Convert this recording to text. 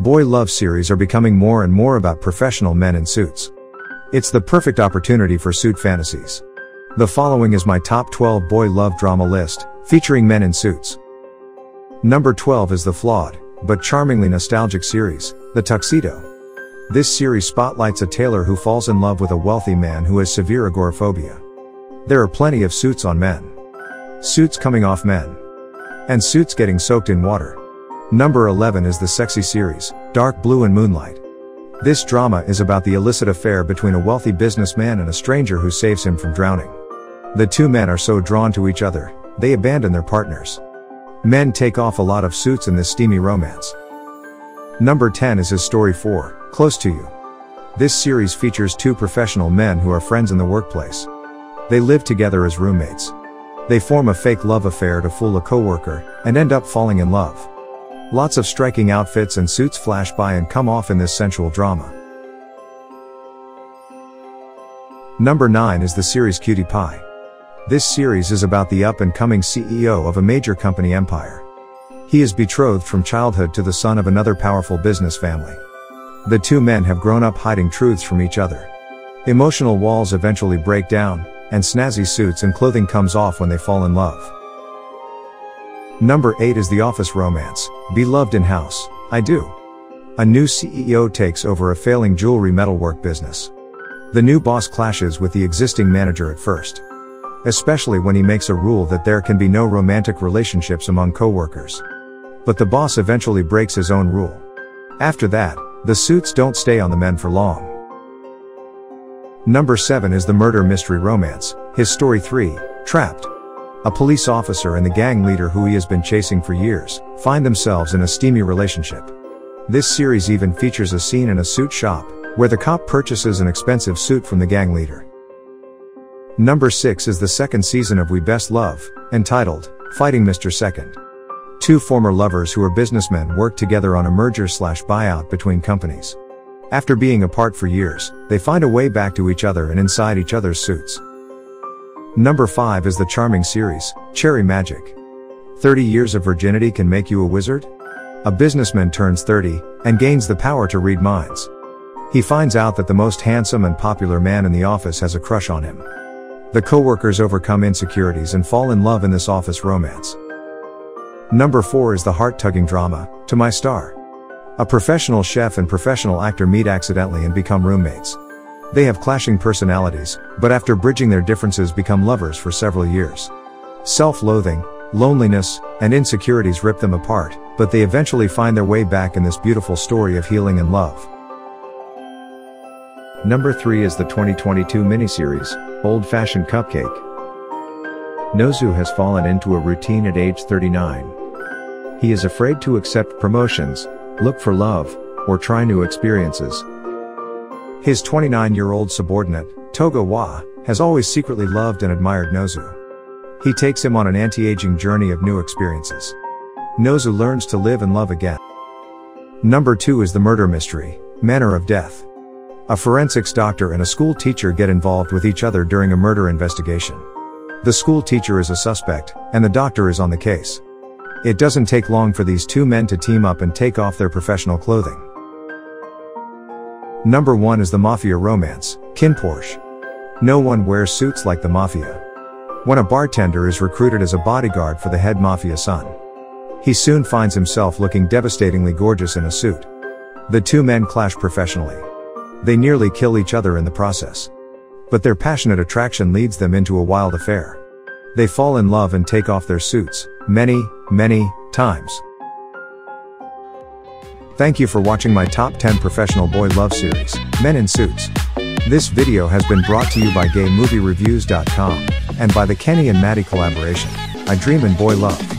boy love series are becoming more and more about professional men in suits. It's the perfect opportunity for suit fantasies. The following is my top 12 boy love drama list, featuring men in suits. Number 12 is the flawed, but charmingly nostalgic series, The Tuxedo. This series spotlights a tailor who falls in love with a wealthy man who has severe agoraphobia. There are plenty of suits on men. Suits coming off men. And suits getting soaked in water. Number 11 is the sexy series, Dark Blue and Moonlight. This drama is about the illicit affair between a wealthy businessman and a stranger who saves him from drowning. The two men are so drawn to each other, they abandon their partners. Men take off a lot of suits in this steamy romance. Number 10 is HiStory 4, Close to You. This series features two professional men who are friends in the workplace. They live together as roommates. They form a fake love affair to fool a coworker, and end up falling in love. Lots of striking outfits and suits flash by and come off in this sensual drama. Number 9 is the series Cutie Pie. This series is about the up and coming CEO of a major company empire. He is betrothed from childhood to the son of another powerful business family. The two men have grown up hiding truths from each other. Emotional walls eventually break down, and snazzy suits and clothing comes off when they fall in love. Number 8 is the office romance, Be Loved in House, I Do. A new CEO takes over a failing jewelry metalwork business. The new boss clashes with the existing manager at first. Especially when he makes a rule that there can be no romantic relationships among coworkers. But the boss eventually breaks his own rule. After that, the suits don't stay on the men for long. Number 7 is the murder mystery romance, HiStory 3, Trapped. A police officer and the gang leader who he has been chasing for years, find themselves in a steamy relationship. This series even features a scene in a suit shop, where the cop purchases an expensive suit from the gang leader. Number 6 is the second season of We Best Love, entitled, Fighting Mr. Second. Two former lovers who are businessmen work together on a merger slash buyout between companies. After being apart for years, they find a way back to each other and inside each other's suits. Number 5 is the charming series, Cherry Magic. 30 years of virginity can make you a wizard? A businessman turns 30 and gains the power to read minds. He finds out that the most handsome and popular man in the office has a crush on him. The coworkers overcome insecurities and fall in love in this office romance. Number 4 is the heart-tugging drama, To My Star. A professional chef and professional actor meet accidentally and become roommates. They have clashing personalities, but after bridging their differences become lovers for several years. Self-loathing, loneliness, and insecurities rip them apart, but they eventually find their way back in this beautiful story of healing and love. Number 3 is the 2022 miniseries, Old Fashioned Cupcake. Nozu has fallen into a routine at age 39. He is afraid to accept promotions, look for love, or try new experiences. His 29-year-old subordinate, Togawa, has always secretly loved and admired Nozu. He takes him on an anti-aging journey of new experiences. Nozu learns to live and love again. Number 2 is the murder mystery, Manner of Death. A forensics doctor and a school teacher get involved with each other during a murder investigation. The school teacher is a suspect, and the doctor is on the case. It doesn't take long for these two men to team up and take off their professional clothing. Number 1 is the Mafia romance, KinnPorsche. No one wears suits like the Mafia. When a bartender is recruited as a bodyguard for the head Mafia son, he soon finds himself looking devastatingly gorgeous in a suit. The two men clash professionally. They nearly kill each other in the process. But their passionate attraction leads them into a wild affair. They fall in love and take off their suits, many, many, times. Thank you for watching my top 10 professional boy love series, Men in Suits. This video has been brought to you by GayMovieReviews.com, and by the Kenny and Maddie collaboration, I Dream in Boy Love.